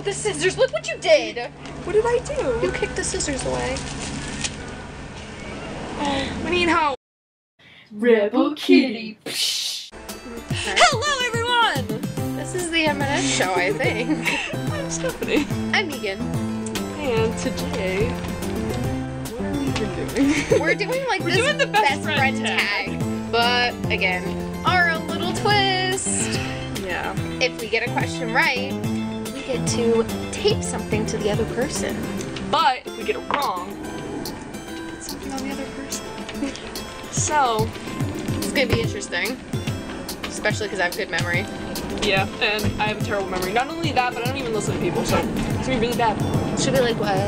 Oh, the scissors! Look what you did! What did I do? You kicked the scissors away. I mean, how? Rebel Kitty. Hello, everyone! This is the M&S show, I think. I'm Stephanie. I'm Megan. And today, what are we even doing? We're doing like We're this doing the best friend tag. But again, our own little twist. yeah. If we get a question right, we get to tape something to the other person. But if we get it wrong, put something on the other person. so, it's gonna be interesting, especially because I have good memory. Yeah, and I have a terrible memory. Not only that, but I don't even listen to people, so it's gonna be really bad. Should be like what?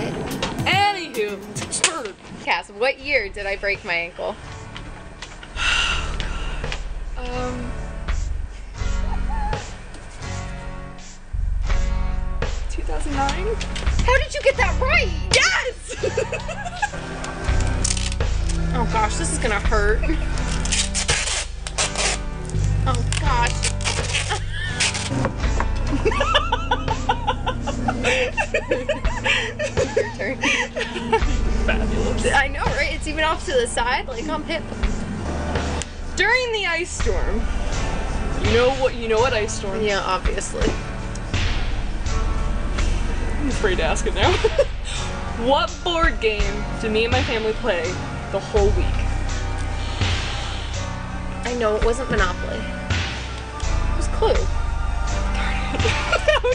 Anywho, Cass, what year did I break my ankle? Um. 2009? How did you get that right? Yes! oh gosh, this is gonna hurt. Oh gosh. Fabulous. I know, right? It's even off to the side, like I'm hip. During the ice storm, you know what? You know what ice storm? Yeah, obviously. I'm afraid to ask it now. what board game did me and my family play the whole week? I know it wasn't Monopoly. It was Clue.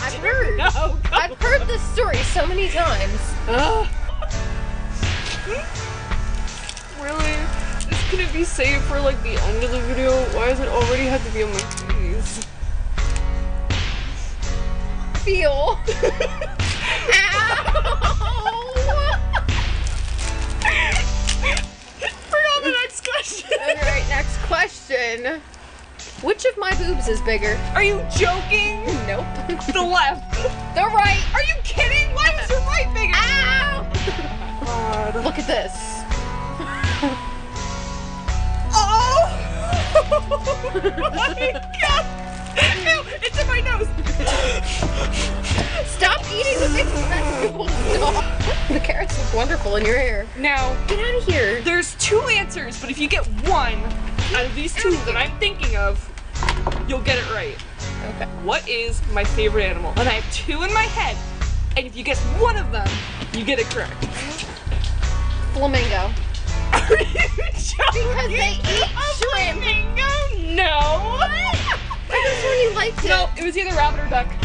I've heard. No. I've heard this story so many times. Ugh. really? This couldn't be saved for like the end of the video? Why does it already have to be on my face? Feel. Question. Which of my boobs is bigger? Are you joking? Nope. the left. the right. Are you kidding? Why is your right bigger? Ow! God. Look at this. Oh! my god! Ew, it's in my nose! Stop eating the mixed vegetables. Stop. The carrots look wonderful in your hair. Now, Get out of here. there's two answers, but if you get one out of these two that I'm thinking of, you'll get it right. Okay. What is my favorite animal? And I have two in my head, and if you guess one of them, you get it correct. Flamingo. Are you joking? Because they eat A shrimp. flamingo? No. I just when you liked it. No, it was either rabbit or duck.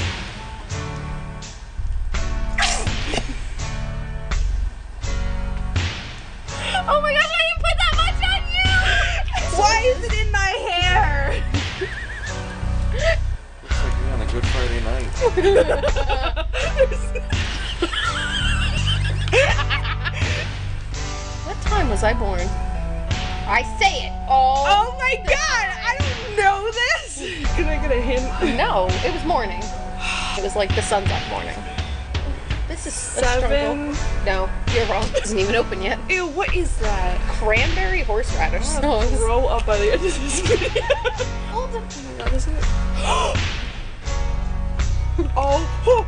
Oh my gosh, Why is it in my hair? Looks like you're on a Good Friday night. What time was I born? I say it all. oh my god, I don't know this. Can I get a hint? No, it was morning. It was like the sun's up morning. This is a. Seven. No, you're wrong. It isn't even open yet. Ew, what is that? Cranberry horseradish sauce. throw up by the end of this video. Hold on. Oh my god, it? oh, oh,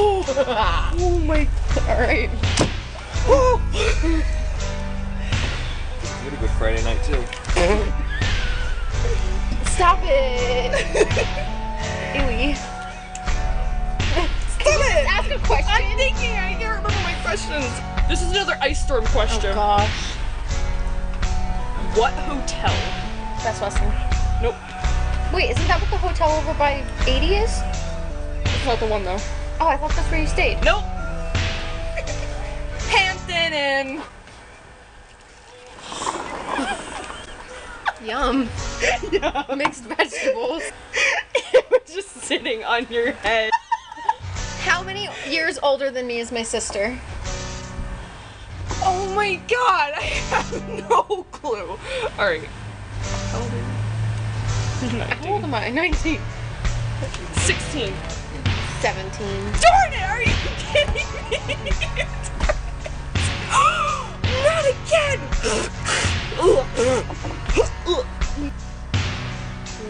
oh, oh my. All right. Oh. You had a Good Friday night too. Stop it. Ewy. It! Ask a question. I'm thinking, I can't remember my questions. This is another ice storm question. Oh gosh. What hotel? That's Westin. Nope, Wait, isn't that what the hotel over by 80 is? it's not the one though. Oh, I thought that's where you stayed. Nope. Hampton Inn. Yum. yeah. Mixed vegetables. it was just sitting on your head. How many years older than me is my sister? Oh my god, I have no clue. Alright. How old are you? How old am I? 19. 16. 17. Darn it, are you kidding me? Not again!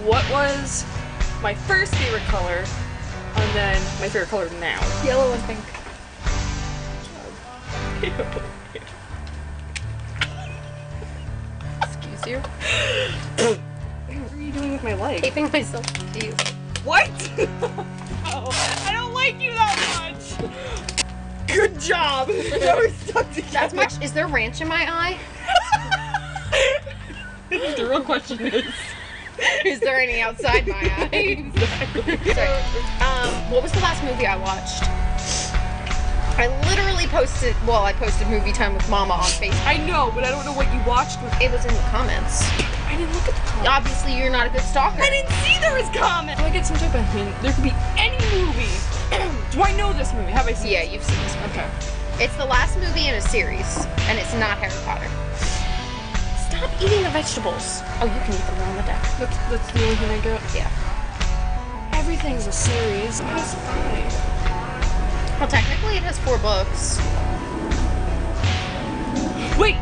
what was my first favorite color And then my favorite color now. Yellow and pink. Excuse you. What are you doing with my leg? Taping myself to you. What? oh, I don't like you that much. Good job. now we're stuck together. That's much. Is there ranch in my eye? the real question is. Is there any outside my eyes? Um, what was the last movie I watched? I literally posted. Well, I posted movie time with Mama on Facebook. I know, but I don't know what you watched. With- It was in the comments. I didn't look at the comments. Obviously, you're not a good stalker. I didn't see there was comments. Do I get some type of hint? There could be any movie. Do I know this movie? Have I seen? Yeah, it? you've seen this one. Okay. It's the last movie in a series, and it's not Harry Potter. Stop eating the vegetables. Oh, you can eat them on the deck. That's that's the only thing I get. Yeah. Everything's a series. That's fine. Well, technically, it has four books. Wait.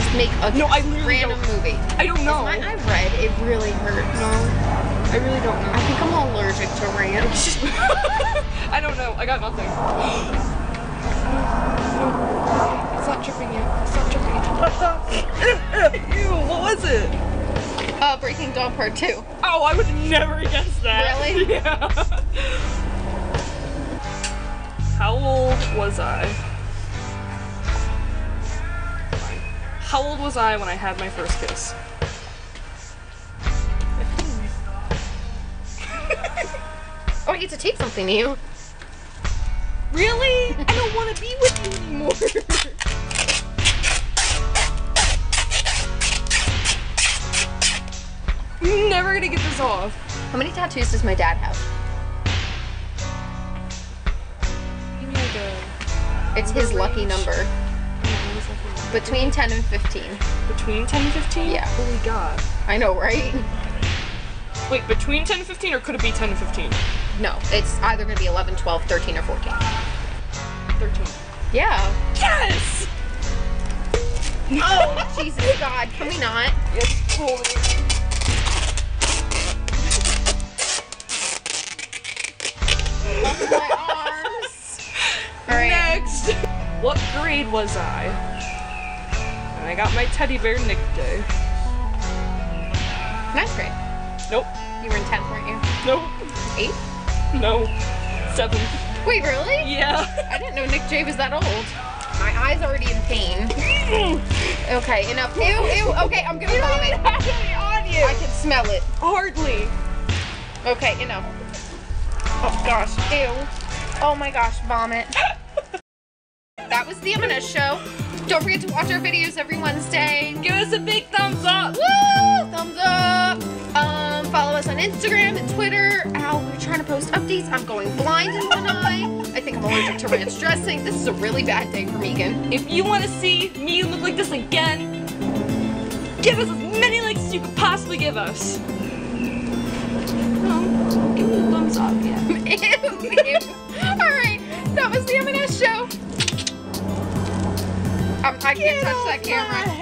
Just make a No, I literally random don't- movie. I don't know. I have read, It really hurts. No. I really don't know. I think I'm allergic to ranch. I don't know. I got nothing. not tripping yet. It's not tripping yet. Ew, what was it? uh, Breaking Dawn Part Two. Oh, I would never guess that. Really? Yeah. How old was I? How old was I when I had my first kiss? Oh, I get to take something to you. Really? I don't want to be with you anymore. I'm never gonna get this off. How many tattoos does my dad have? Give me like a. It's his lucky number. Between 10 and 15. Between 10 and 15? Yeah. Holy god. I know, right? Wait, between 10 and 15 or could it be 10 and 15? No, it's either going to be 11, 12, 13, or 14. 13. Yeah. Yes! Oh, Jesus God. Can we not? Yes, totally. My arms. All right. Next! What grade was I? And I got my teddy bear Nick Day. Ninth grade. Nope. You were in 10th, weren't you? Nope. Eighth? No. Seventh. Wait, really? Yeah. I didn't know Nick J was that old. My eye's already in pain. Okay, enough. Ew, ew. Okay, I'm gonna vomit. I can smell it. Hardly. Okay, enough. Oh gosh, ew. Oh my gosh, vomit. that was the M&S show. Don't forget to watch our videos every Wednesday. Give us a big thumbs up. Woo! Thumbs up. Um, follow us on Instagram and Twitter. Ow, we're trying to post updates. I'm going blind in one eye. I think I'm allergic to ranch dressing. This is a really bad day for Megan. If you want to see me look like this again, give us as many likes as you could possibly give us. Thumbs up, yeah. All right, that was the M&S show. Um, I can't touch that camera.